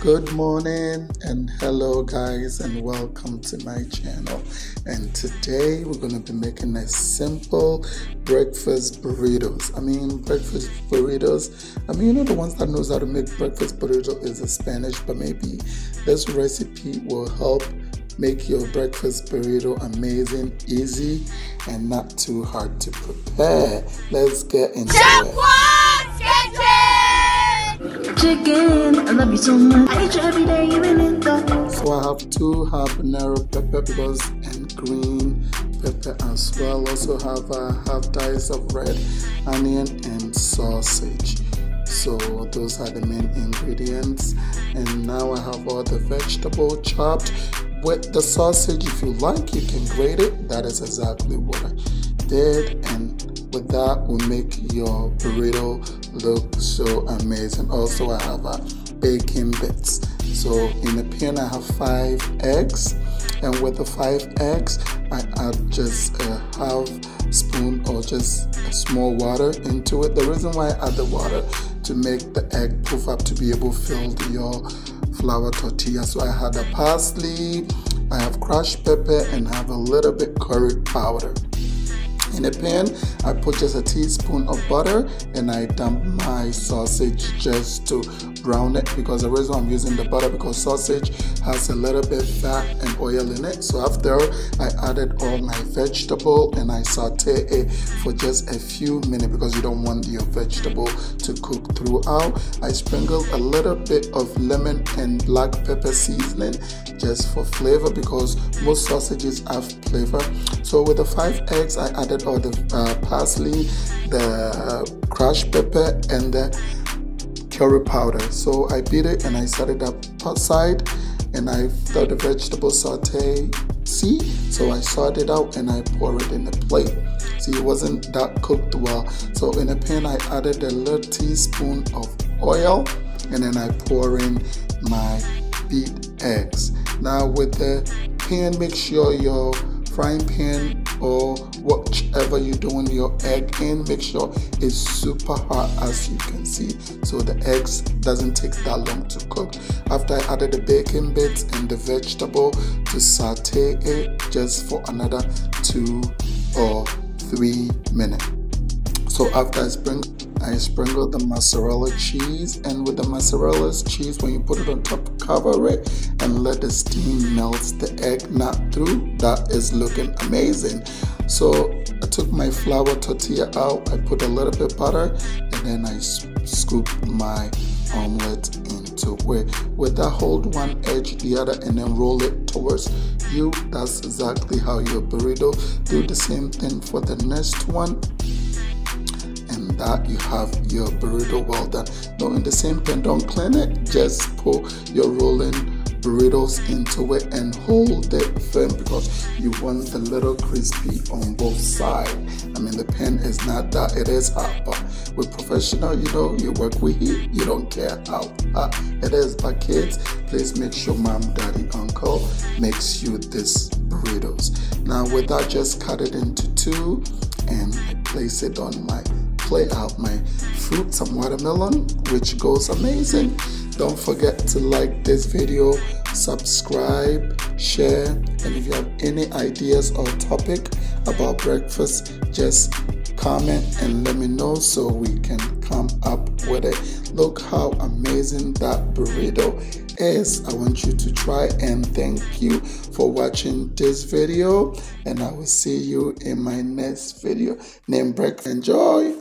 Good morning and hello, guys, and welcome to my channel. And today we're going to be making a simple breakfast burritos. I mean, breakfast burritos. I mean, you know, the ones that knows how to make breakfast burrito is the Spanish, but maybe this recipe will help make your breakfast burrito amazing, easy, and not too hard to prepare. Let's get into it chicken. I love you so much. I eat you every day, even in the. So I have two habanero peppers and green pepper as well. Also have a half dice of red onion and sausage. So those are the main ingredients. And now I have all the vegetable chopped with the sausage. If you like, you can grate it. That is exactly what I did. And with that will make your burrito look so amazing. Also i have a bacon bits. So in the pan i have five eggs. And with the five eggs i add just a half spoon or just a small water into it. The reason why i add the water to make the egg puff up to be able to fill your uh, flour tortilla. So i had a parsley i have crushed pepper and I have a little bit curry powder in a pan, I put just a teaspoon of butter and I dump my sausage just to brown it because the reason I'm using the butter because sausage has a little bit fat and oil in it. So after I added all my vegetable and I saute it for just a few minutes because you don't want your vegetable to cook throughout. I sprinkle a little bit of lemon and black pepper seasoning just for flavor because most sausages have flavor. So with the five eggs, I added all the uh, parsley, the crushed pepper, and the curry powder. So I beat it and I set it up outside and I thought the vegetable saute. See? So I sort it out and I pour it in a plate. See it wasn't that cooked well. So in a pan I added a little teaspoon of oil and then I pour in my beat eggs. Now with the pan make sure your frying pan or whichever you're doing your egg in make sure it's super hot as you can see. So the eggs doesn't take that long to cook. After i added the bacon bits and the vegetable to saute it just for another two or three minutes. So after i sprinkle I sprinkle the mozzarella cheese and with the mozzarella cheese when you put it on top cover it and let the steam melt the egg not through. That is looking amazing. So I took my flour tortilla out I put a little bit butter and then I scoop my omelet into it. With that hold one edge the other and then roll it towards you. That's exactly how your burrito do the same thing for the next one that you have your burrito well done. Now in the same pan, don't clean it, just pour your rolling burritos into it and hold it firm because you want the little crispy on both sides. I mean the pan is not that, it is hot, but with professional, you know, you work with heat, you don't care how hot it is. But kids, please make sure mom, daddy, uncle makes you this burritos. Now with that, just cut it into two and place it on my play out my fruit, some watermelon, which goes amazing. Don't forget to like this video, subscribe, share, and if you have any ideas or topic about breakfast, just comment and let me know so we can come up with it. Look how amazing that burrito is. I want you to try and thank you for watching this video and I will see you in my next video named Breakfast. Enjoy!